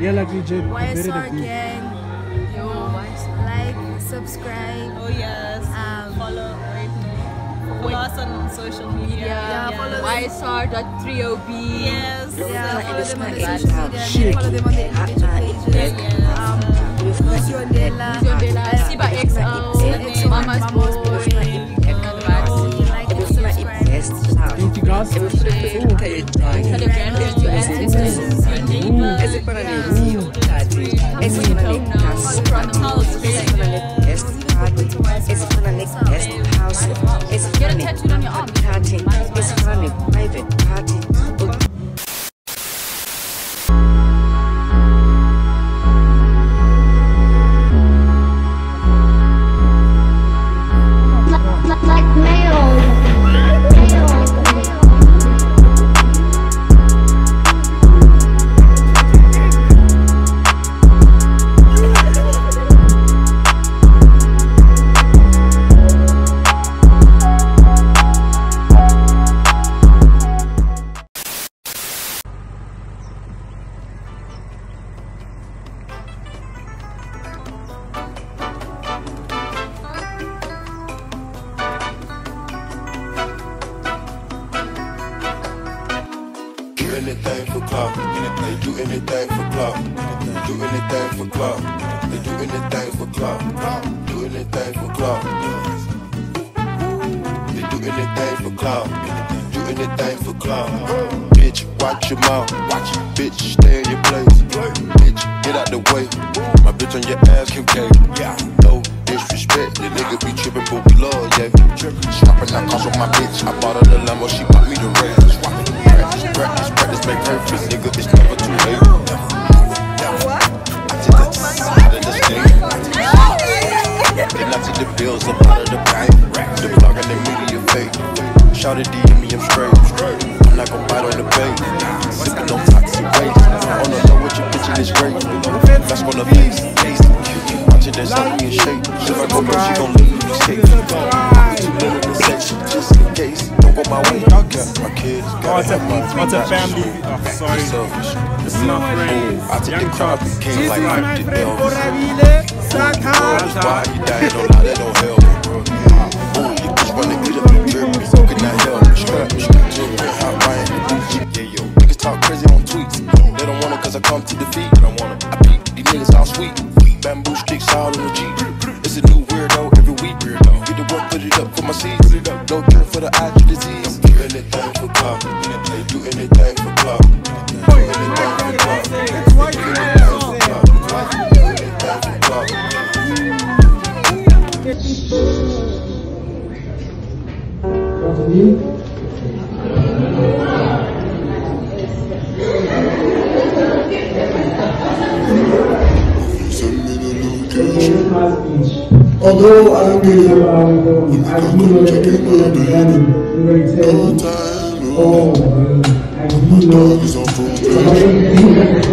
Yeah, like legit. YSR again. Yo, like, subscribe. Oh yes. Um, follow. Follow us on social media. Yeah, yeah. follow YSR.3OB. Yes. Yeah, follow them on the social media. Follow them on the individual pages. Um, Lucio Dela. Lucio Dela. Siba XO. Mama's Boy. Like and subscribe. Intigas. Instagram. Anything for clout. They do anything for clout. Do anything for clout. They do anything for clout. Do anything for clout. They do anything for clout. Do anything for clout. Bitch, watch your mouth. Watch it. Bitch, stay in your place. Bitch, get out the way. My bitch on your ass, Kim K. No disrespect. The nigga be tripping, but we love, yeah. Shopping, I cost on my bitch. I bought her the Lambo, she bought me the Ravens. Practice, practice, make perfect, nigga. It's never too late. I took the side of the state. Then I took the bills up out of the bank. The blog and the media fake. Shout it DM me, I'm straight. I'm not gon' bite on the bait. Sippin' on toxic waste. I don't know what you're bitchin' is great. That's on the face. Watching that something in shape. If I go low, she gon' leave me skate. Too little to say, just in case. Don't go my kids gotta What's up, my up, family? Oh, sorry. Selfish. This is my friend. I took the car, Chops. became like my I did friend Elvis. Boravile Saka. Why you dying on lie, that don't help me, bro. Ooh, you just wanna get up and drip me. Can I help me? Strap me, strap me. Hot Ryan, the beach. Yeah, yo. Niggas talk crazy on tweets. They don't want it cause I come to defeat. Seeds. Put it up. No cure for the eye disease. Do anything for clout. They do anything for clout. Do anything for clout. Do anything for clout. Do anything for clout. Probation. everything that the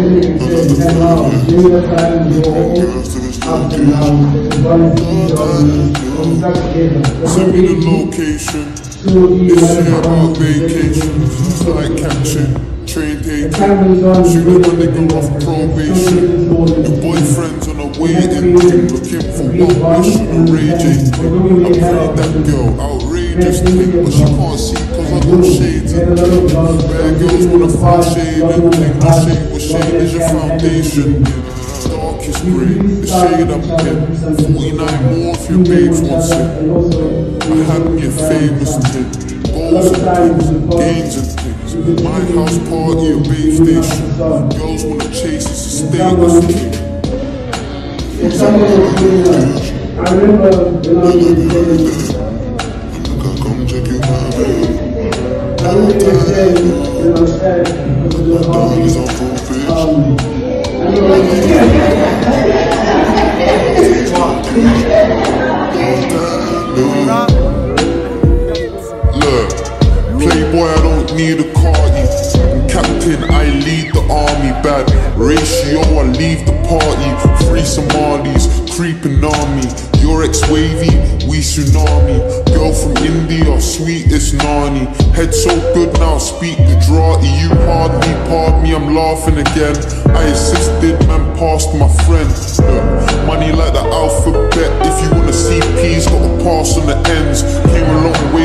president said, that wow, during that time, you go Girls to the up street. and down, the violence is on, on stuck together. That's Send me the location. So you This have year to on to the vacation. It's like catching. Train The is She you look really when they go off probation. Your boyfriend's on a waiting team looking for one mission and raging. I pray that girl, outrageous thing, but she can't see cause I got shades in. Bad girls wanna find shade and think no shade with shade is your foundation. Darkest grey, the shade I'm in. 49 more if your babes wants it. I me a famous thing. Goals and things, gains and. My house party, a base station. Girls wanna chase, thing. It's something that's I remember when I come check out, baby. I jail when I the Dog is on probation. Um, I leave the party. Free Somalis, creeping on me. Your ex wavy, we tsunami. Girl from India, sweetest nani. Head so good now, speak Gujarati. You hardly pardon me, I'm laughing again. I assisted, man, passed my friend. Look, money like the alphabet. If you wanna see P's, gotta pass on the ends. Came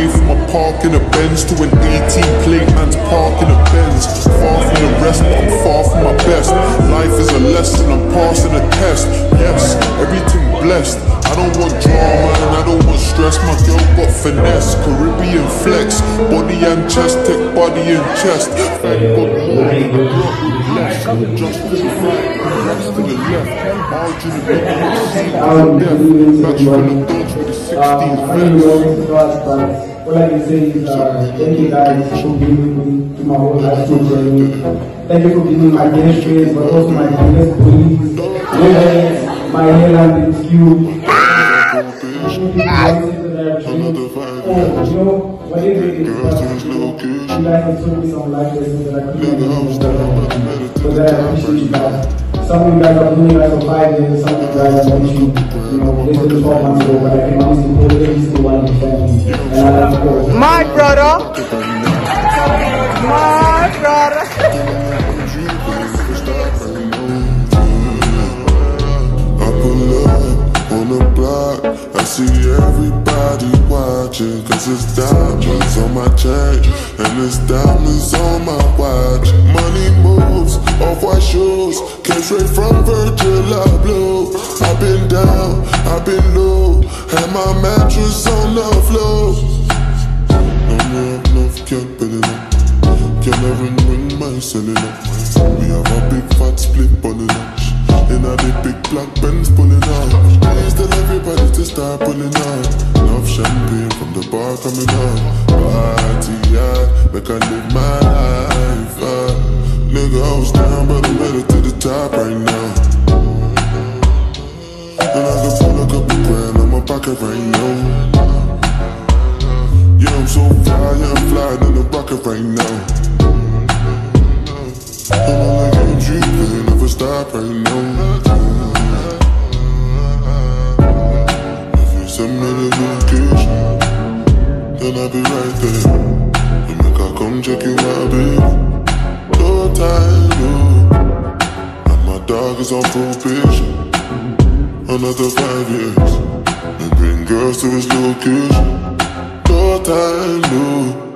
a long way from a park in a Benz to an 18 plate man's park in a Benz. Far from the rest, but I'm far from my best. Life is a lesson, I'm passing a test. Yes, everything blessed. I don't want drama and I don't want stress. My girl got finesse, Caribbean flex, body and chest, take body and chest. Thank God the less. Just to the right, rest to the left. Margin of the death. Match full of dogs with the 16 Uh, I know vets. All I can say is uh, thank you guys for being with me to my whole high journey. Thank you for being my best friends, but also my best bullies. My hairline is cute. Oh, you know, whatever it is, uh, guys have some lessons that I appreciate you guys. Some of you guys are doing it for five years, some of you guys are doing you know, this is 12 months ago, but I can honestly put every single one the family. And I love you all. My brother. My brother. The block. I see everybody watching. Cause it's diamonds on my chain. And it's diamonds on my watch. Money moves, off white shoes. Came straight from Virgil Abloh. I've been down, I've been low. Had my mattress on the floor. No, no, enough, can't build it up. Can I ring, my cellular? We have a big fat split pulling up. In a the big black Benz pulling up. Please tell everybody to start pulling up. Enough champagne from the bar coming up. Party, yeah, make I live my life. Uh. Nigga, I was down, but I'm headed to the top right now. And I can pull a couple grand on my pocket right now. Yeah, I'm so fly, yeah, I'm flying in the rocket right now. Girls to his location. No time, no.